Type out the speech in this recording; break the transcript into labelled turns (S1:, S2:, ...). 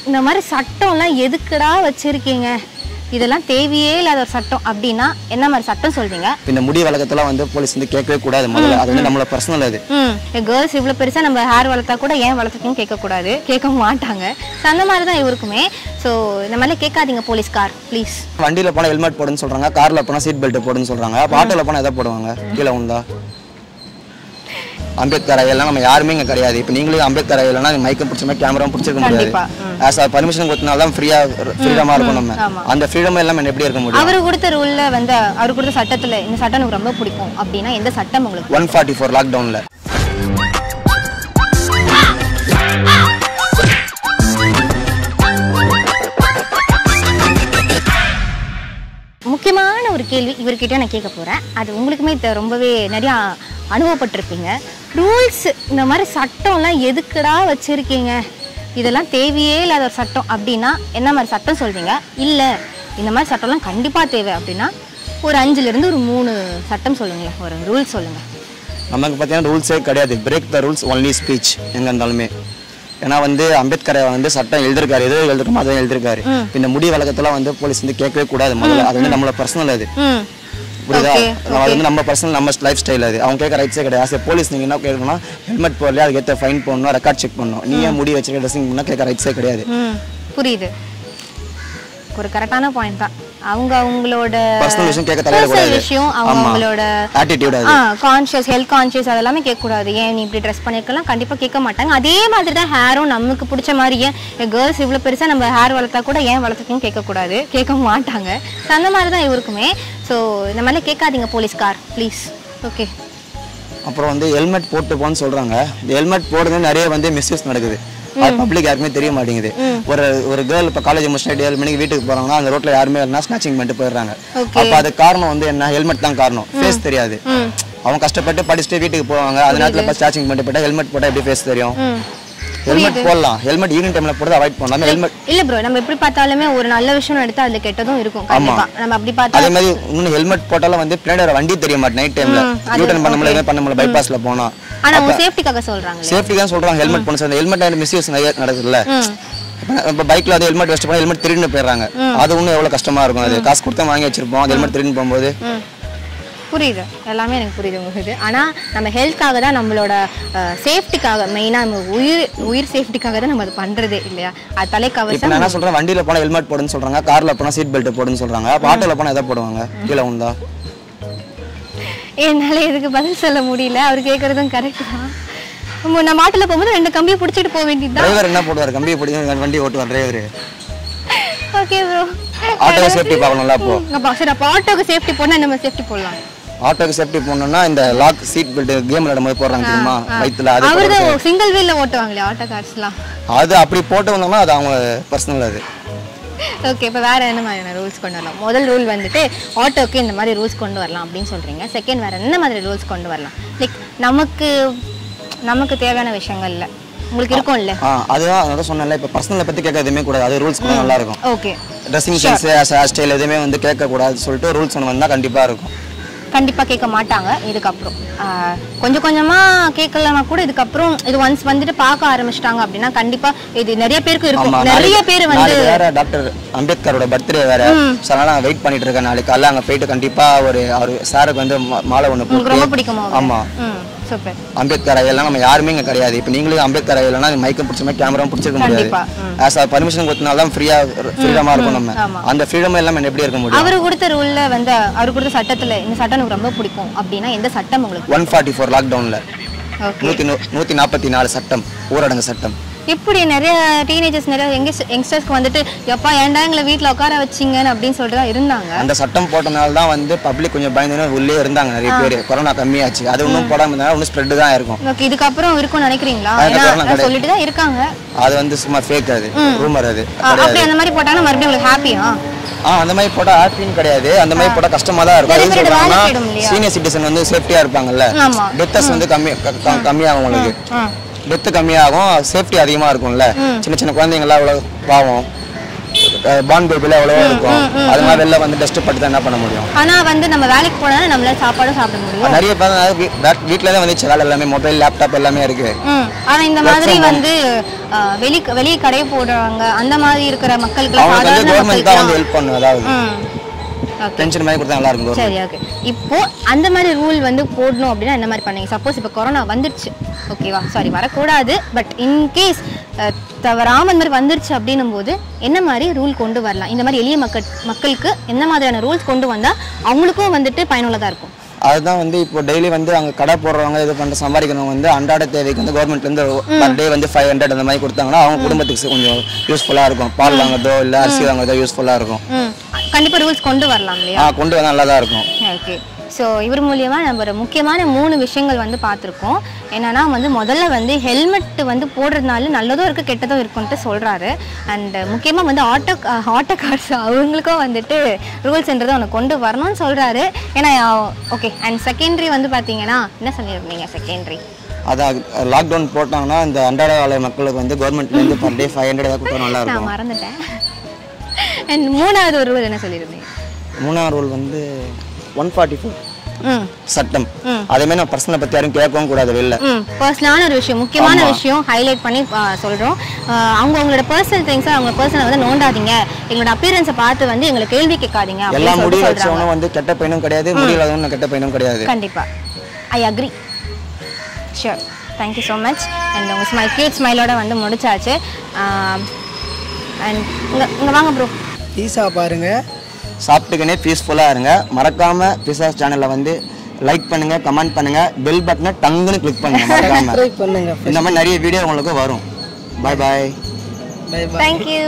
S1: இந்த மாதிரி சட்டம்லாம் எதுக்குடா வச்சிருக்கீங்க? இதெல்லாம் தேவையே இல்லாத ஒரு சட்டம். அப்படின்னா என்ன மாதிரி சட்டம் சொல்வீங்க
S2: இந்த முடி வழக்கத்தெல்லாம் வந்து போலீஸ் வந்து கேட்கவே கூடாது முதல்ல. அது வந்து நம்மளோட பர்சனல் அது.
S1: கேர்ள்ஸ் இவ்வளோ பெருசாக நம்ம ஹேர் வளர்த்தா கூட ஏன் வளர்த்துக்கணும் கேட்கக்கூடாது. கேட்க மாட்டாங்க. ஸோ அந்த மாதிரி தான் இவருக்குமே. ஸோ இந்த மாதிரிலாம் கேட்காதீங்க போலீஸ்கார் ப்ளீஸ்
S2: வண்டியில போனா ஹெல்மெட் போடுன்னு சொல்றாங்க கார்ல போனா சீட் பெல்ட் போடுன்னு சொல்றாங்க அப்ப ஆட்டோல போனா எதை போடுவாங்க? கீழே உண்டா அம்பேத்கர் ஐயெல்லாம் நம்ம யாருமே இங்க கிடையாது. இப்போ நீங்களும் அம்பேத்கர் ஐயெல்லாம் மைக்கம் பிடிச்ச மாதிரி கேமரா பிடிச்சிருக்க முடியாது. ஆஸ் ஆ பர்மிஷன் கொடுத்தனால தான் ஃப்ரீயா ஃப்ரீடமா இருக்கும் நம்ம. அந்த ஃப்ரீடம் எல்லாம் எப்படி இருக்க முடியும்?
S1: அவர் கொடுத்த ரூல்ல வந்து அவர் கொடுத்த சட்டத்துல இந்த சட்டம் எனக்கு ரொம்ப பிடிக்கும் அப்படின்னா எந்த சட்டம் உங்களுக்கு
S2: ஒன் ஃபார்ட்டி ஃபோர் லாக்டவுன்ல
S1: முக்கியமான ஒரு கேள்வி இவர்கிட்ட நான் கேட்க போறேன். அது உங்களுக்குமே ரொம்பவே நிறைய அனுபவப்பட்டிருப்பீங்க. ரூல்ஸ் இந்த மாதிரி சட்டம்லாம் எதுக்குடா வச்சிருக்கீங்க? இதெல்லாம் தேவையே இல்லாத ஒரு சட்டம். அப்படின்னா என்ன மாதிரி சட்டம் சொல்வீங்க இல்லை இந்த மாதிரி சட்டம்லாம் கண்டிப்பாக தேவை அப்படின்னா ஒரு அஞ்சுல இருந்து ஒரு மூணு சட்டம் சொல்லுங்களேன் ஒரு ரூல் சொல்லுங்க.
S2: நமக்கு பார்த்தீங்கன்னா ரூல்ஸே கிடையாது. Break the rules only speech எங்க இருந்தாலுமே. ஏன்னா வந்து அம்பேத்கரை வந்து சட்டம் எழுதிருக்காரு. எதோ எழுதுறோமோ அதை எழுதிருக்காரு. இந்த முடி வழக்கத்தெல்லாம் வந்து போலீஸ் வந்து கேட்கவே கூடாது. முதல்ல. அது வந்து நம்மளோட பர்சனல் அது. புரியுதா? அது வந்து நம்ம பர்சனல் நம்ம லைஃப் ஸ்டைல் அது. அவங்க கேட்க ரைட்ஸே கிடையாது. ஆஸ் போலீஸ் நீங்க என்ன கேட்கணும்னா ஹெல்மெட் போடல அதுக்கு ஏற்ற ஃபைன் போடணும் ரெக்கார்ட் செக் பண்ணணும். நீ ஏன் முடி வச்சிருக்க ட்ரெஸ்ஸிங் கேட்க ரைட்ஸே கிடையாது.
S1: புரியுது. ஒரு கரெக்டான பாயிண்ட் தான். அவங்க அவங்களோட
S2: பர்சனல் விஷயம் கேட்க கூடாது
S1: விஷயம் அவங்க அவங்களோட
S2: ஆட்டிடியூட்
S1: ஆ கான்ஷியஸ் ஹெல்த் கான்ஷியஸ் அதெல்லாமே கேட்கக்கூடாது. ஏன் நீ இப்படி ட்ரெஸ் பண்ணிருக்கலாம்? கண்டிப்பாக கேட்க மாட்டாங்க. அதே மாதிரி தான் ஹேரும் நமக்கு பிடிச்ச மாதிரி ஏன் கேர்ள்ஸ் இவ்வளோ பெருசாக நம்ம ஹேர் வளர்த்தா கூட ஏன் வளர்த்துக்கணும் கேட்கக்கூடாது. கேட்க மாட்டாங்க. ஸோ அந்த மாதிரி தான் இவருக்குமே. ஸோ இந்த மாதிரிலாம் கேட்காதீங்க போலீஸ்கார் ப்ளீஸ் ஓகே
S2: அப்புறம் வந்து ஹெல்மெட் போட்டு போன்னு சொல்றாங்க. இந்த ஹெல்மெட் போடுறது நிறைய வந்து மிஸ்யூஸ் நடக்குது. அது பப்ளிக் யாருக்குமே தெரிய மாட்டேங்குது. ஒரு ஒரு கேர்ள் இப்போ காலேஜ் முடிச்சுட்டு ஏழு மணிக்கு வீட்டுக்கு போறாங்கன்னா அந்த ரோட்ல யாருமே இல்லைனா ஸ்நாச்சிங் பண்ணிட்டு போயிடுறாங்க. அப்ப அது காரணம் வந்து என்ன? ஹெல்மெட் தான் காரணம். ஃபேஸ் தெரியாது. அவங்க கஷ்டப்பட்டு படிச்சுட்டு வீட்டுக்கு போவாங்க. அந்த நேரத்துல இப்போ ஸ்நாச்சிங் பண்ணிட்டு போயிட்டா ஹெல்மெட் போட்டா எப்படி ஃபேஸ் தெரியும்? ஹெல்மெட் போடலாம். ஹெல்மெட் ஈவினிங் டைம்ல போடுறது அவாய்ட் பண்ணலாம். ஹெல்மெட்
S1: இல்ல ப்ரோ நம்ம எப்படி பார்த்தாலுமே ஒரு நல்ல விஷயம் எடுத்து அதுல கெட்டதும் இருக்கும். கண்டிப்பா. நம்ம அப்படி பார்த்தா
S2: அதே மாதிரி இன்னும் ஹெல்மெட் போட்டாலும் வந்து பின்னாடி வண்டி தெரிய மாட்டேன். நைட் டைம்ல யூட்டன் பண்ண முடியல பண்ண முடியல. பைபாஸ்ல போனா.
S1: ஆனா அவங்க சேஃப்டிக்காக சொல்றாங்க
S2: சேஃப்டி தான் சொல்றாங்க. ஹெல்மெட் பண்ண சொல்லி ஹெல்மெட் மிஸ்யூஸ் நிறைய நடக்குதுல்ல. இப்போ பைக்ல வந்து ஹெல்மெட் வச்சுட்டு போனா ஹெல்மெட் திருடின்னு போயிடுறாங்க. அது இன்னும் எவ்வளவு கஷ்டமா இருக்கும். அது காசு கொடுத்தா வாங்கி வச்சிருப்போம். அது ஹெல்மெட் திருடின்னு போகும்போது.
S1: புரியுது. எல்லாமே எனக்கு புரியுது உங்களுக்கு ஆனா நம்ம ஹெல்த்காக தான் நம்மளோட சேஃப்டிக்காக மெயினா நம்ம உயிர் உயிர் சேஃப்டிக்காக தான் நம்ம அது பண்றதே இல்லையா? அது
S2: இப்போ
S1: தலைக்கவசம்
S2: நான் சொல்றேன்? வண்டியில போனா ஹெல்மெட் போடுன்னு சொல்றாங்க கார்ல போனா சீட் பெல்ட் போடுன்னு சொல்றாங்க அப்ப ஆட்டோல போனா எதை போடுவாங்க? கீழே உண்டா?
S1: என்னால இதுக்கு பதில் சொல்ல முடியல. அவர் கேக்குறதும் கரெக்ட் தான். நம்ம ஆட்டில் போகும்போது ரெண்டு கம்பியை பிடிச்சிட்டு போக வேண்டியதுதான்.
S2: டிரைவர் என்ன போடுவார்? கம்பியை பிடிக்கும் வண்டி ஓட்டுவார் driver
S1: okay bro
S2: auto safety பார்க்கணும்ல அப்போ.
S1: அப்பா சரி அப்போ ஆட்டோக்கு சேஃப்டி போனா நம்ம சேஃப்டி போடலாம்.
S2: ஆட்டோக்கு சேஃப்டி போடணும்னா இந்த லாக் சீட் பெல்ட் கேம் விளையாடும் போது போடுறாங்க தெரியுமா? வயிற்றுல அது
S1: சிங்கிள் வீல்ல ஓட்டுவாங்களே ஆட்டோ கார்ஸ்லாம்
S2: அது அப்படி போட்டு வந்தோம்னா அது அவங்க பர்சனல் அது.
S1: ஓகே இப்போ வேற என்ன மாதிரியான ரூல்ஸ் கொண்டு வரலாம்? முதல் ரூல் வந்துட்டு ஆட்டோக்கு இந்த மாதிரி ரூல்ஸ் கொண்டு வரலாம் அப்படின்னு சொல்றீங்க. செகண்ட் வேற என்ன மாதிரி ரூல்ஸ் கொண்டு வரலாம்? லைக் நமக்கு நமக்கு தேவையான விஷயங்கள்ல. உங்களுக்கு இருக்கும்ல
S2: ஆ அதுதான் அதான் சொன்னேன்ல. இப்போ பர்சனலை பற்றி கேட்க எதுவுமே கூடாது. அது ரூல்ஸ் நல்லா இருக்கும்.
S1: Okay
S2: dressing sense hair style எதுவுமே வந்து கேட்கக்கூடாது சொல்லிட்டு ரூல்ஸ் ஒன்று வந்தால் கண்டிப்பாக இருக்கும்.
S1: கண்டிப்பா கேட்க மாட்டாங்க. இதுக்கப்புறம். கொஞ்சம் கொஞ்சமா கேட்கலனா கூட இதுக்கப்புறம் இது ஒன்ஸ் வந்துட்டு பார்க்க ஆரம்பிச்சிட்டாங்க அப்படின்னா கண்டிப்பா இது நிறைய பேருக்கு இருக்கும். நிறைய பேர் வந்து
S2: வேற டாக்டர் அம்பேத்கரோட பர்த்டே வேற. அதனால நான் வெயிட் பண்ணிட்டு இருக்கேன் நாளைக்கு. காலைல அங்கே போயிட்டு கண்டிப்பா ஒரு அவர் சாருக்கு வந்து மாலை ஒன்று
S1: ரொம்ப பிடிக்குமா?
S2: ஆமா.
S1: ம். சூப்பர்
S2: அம்பேத்கர் ஐயெல்லாம் நம்ம யாருமே இங்க கிடையாது. இப்போ நீங்களும் அம்பேத்கர் ஐயெல்லாம் மைக்கம் பிடிச்ச மாதிரி கேமரா பிடிச்சிருக்க முடியாது. ஆஸ் ஆ பர்மிஷன் கொடுத்தனால தான் ஃப்ரீயா ஃப்ரீடமா இருக்கும் நம்ம. அந்த ஃப்ரீடம் எல்லாம் எப்படி இருக்க முடியும்?
S1: அவர் கொடுத்த ரூல்ல வந்து அவர் கொடுத்த சட்டத்துல இந்த சட்டம் எனக்கு ரொம்ப பிடிக்கும் அப்படின்னா எந்த சட்டம் உங்களுக்கு
S2: ஒன் ஃபார்ட்டி ஃபோர் லாக்டவுனில் நூற்றி நூற்றி நாற்பத்தி நாலு சட்டம் ஊரடங்கு சட்டம்.
S1: இப்படி நிறைய டீனேஜர்ஸ் நிறைய யங்ஸ்டர்ஸ்க்கு வந்துட்டு எப்பா ஏன்டா எங்களை வீட்டில் உட்கார வச்சிங்கன்னு அப்படின்னு சொல்லிட்டு இருந்தாங்க.
S2: அந்த சட்டம் போட்டனால தான் வந்து பப்ளிக் கொஞ்சம் பயந்துன்னு உள்ளே இருந்தாங்க நிறைய பேர். கொரோனா கம்மியாச்சு. அது இன்னும் போடாம இருந்தாலும் இன்னும் ஸ்ப்ரெட் தான் இருக்கும்.
S1: ஓகே இதுக்கப்புறம் இருக்கும்னு நினைக்கிறீங்களா. சொல்லிட்டு தான் இருக்காங்க.
S2: அது வந்து சும்மா ஃபேக் அது. ரூமர் அது.
S1: அப்படி அந்த மாதிரி போட்டாங்கன்னா மறுபடியும் உங்களுக்கு ஹாப்பியா
S2: ஆ அந்த மாதிரி போட்டா ஹாப்பின்னு கிடையாது. அந்த மாதிரி போட்டா கஷ்டமா தான் இருக்கும்? சீனியர் சிட்டிசன் வந்து சேஃப்டியா இருப்பாங்கல்ல. டெத்தஸ் வந்து கம்மி கம்மியாகும் உங்களுக்கு. டெத்து கம்மியாகும் சேஃப்டி அதிகமா இருக்கும்ல. சின்ன சின்ன குழந்தைங்களாம் அவ்வளோ பாவம். பான் பேபில எவ்வளவோ இருக்கும். அது மாதிரி வெளில வந்து டஸ்ட் பட்டு தான் என்ன பண்ண முடியும்?
S1: ஆனா வந்து நம்ம வேலைக்கு போனா நம்மளால சாப்பாடும் சாப்பிட முடியும்.
S2: நிறைய பேர் வந்து வீ- வீ- வீட்ல தான் வந்துச்சு வேலை எல்லாமே. மொபைல் லேப்டாப் எல்லாமே இருக்கு.
S1: ம். ஆனா இந்த மாதிரி வந்து வெளி வெளியே கடை போடுறாங்க. அந்த மாதிரி இருக்கிற மக்களுக்கு
S2: வந்து கவர்மெண்ட் தான் வந்து ஹெல்ப் பண்ணும் அதாவது.
S1: ஓகே
S2: பென்ஷன் மாதிரி கொடுத்தா நல்லா இருக்கும்.
S1: சரி ஓகே இப்போ அந்த மாதிரி ரூல் வந்து போடணும் அப்படின்னா என்ன மாதிரி பண்ணீங்க. சப்போஸ் இப்போ கொரோனா வந்துருச்சு. ஓகேவா சாரி வரக்கூடாது. பட் இன்கேஸ் தவறாம இந்த மாதிரி வந்துருச்சு அப்படின்னும் போது என்ன மாதிரி ரூல் கொண்டு வரலாம்? இந்த மாதிரி எளிய மக்கள் மக்களுக்கு என்ன மாதிரியான ரூல்ஸ் கொண்டு வந்தா அவங்களுக்கும் வந்துட்டு பயனுள்ளதா இருக்கும்?
S2: அதுதான் வந்து இப்போ டெய்லி வந்து அங்க கடை போடுறவங்க இது பண்ற சம்பாதிக்கிறவங்க வந்து அன்றாட தேவைக்கு வந்து கவர்மெண்ட்ல இருந்து பர் டே வந்து ஃபைவ் ஹண்ட்ரட் அந்த மாதிரி கொடுத்தாங்கன்னா அவங்க குடும்பத்துக்கு கொஞ்சம் யூஸ்ஃபுல்லா இருக்கும். பால் வாங்குறதோ இல்ல அரிசி வாங்குறதோ யூஸ்ஃபுல்லா இருக்கும்.
S1: ம். கண்டிப்பா ரூல்ஸ் கொண்டு வரலாம் இல்லையா?
S2: ஆ கொண்டு வந்தா நல்லா தான் இருக்கும்.
S1: ஓகே ஸோ இவர் மூலியமா நம்ம ஒரு முக்கியமான மூணு விஷயங்கள் வந்து பார்த்துருக்கோம். என்னன்னா வந்து முதல்ல வந்து ஹெல்மெட் வந்து போடுறதுனால நல்லதும் இருக்குது கெட்டதும் இருக்குன்ட்டு சொல்கிறாரு அண்ட் முக்கியமாக வந்து ஆட்டோ ஆட்டோ கார்ஸ் அவங்களுக்கும் வந்துட்டு ரூல்ஸ்ன்றதை ஒன்று கொண்டு வரணும்னு சொல்கிறாரு ஏன்னா ஓகே அண்ட் செகண்டரி வந்து பார்த்தீங்கன்னா என்ன சொல்லியிருந்தீங்க செகண்டரி
S2: அதான் லாக்டவுன் போட்டாங்கன்னா இந்த அன்றாட வேலை மக்களுக்கு வந்து கவர்மெண்ட்ல இருந்து பர் டே ஃபைவ் ஹண்ட்ரட் ஏதாவது கொடுத்தா நல்லா இருக்கும்.
S1: மறந்துட்டேன். அண்ட் மூணாவது ஒரு ரூல் என்ன சொல்லியிருந்தீங்க?
S2: மூணாவது ரூல் வந்து ஒன் ஃபார்ட்டி ஃபோர் சட்டம். அதே மாதிரி நான் பர்சனை பத்தி யாரும் கேட்கவும் கூடாது வெளில.
S1: பர்சனலான ஒரு விஷயம் முக்கியமான விஷயம் ஹைலைட் பண்ணி சொல்றோம். அவங்க உங்களோட பர்சனல் திங்ஸ் அவங்க பர்சனல் வந்து நோண்டாதீங்க. எங்களோட அப்பியரன்ஸை பார்த்து வந்து எங்களை கேள்வி கேட்காதீங்க
S2: எல்லா முடி வச்சவனும் வந்து கெட்ட பையனும் கிடையாது முடி இல்லாதவனும் கெட்ட பையனும் கிடையாது.
S1: கண்டிப்பா. I agree sure thank you so much and உங்கள் ஸ்மைல் கியூட் ஸ்மைலோட வந்து முடிச்சாச்சு. அண்ட் இங்கே இங்கே வாங்க ப்ரோ
S3: பீஸா பாருங்க.
S2: சாப்பிட்டுக்கனே பீஸ்ஃபுல்லாக இருங்க. மறக்காம பிசாஸ் சேனலை வந்து லைக் பண்ணுங்க கமெண்ட் பண்ணுங்க பெல் பட்டனை டங்குன்னு கிளிக் பண்ணுங்க மறக்காம.
S3: ட்ரை பண்ணுங்க
S2: இந்த மாதிரி நிறைய வீடியோ உங்களுக்கு வரும். Bye bye
S3: bye bye
S1: thank you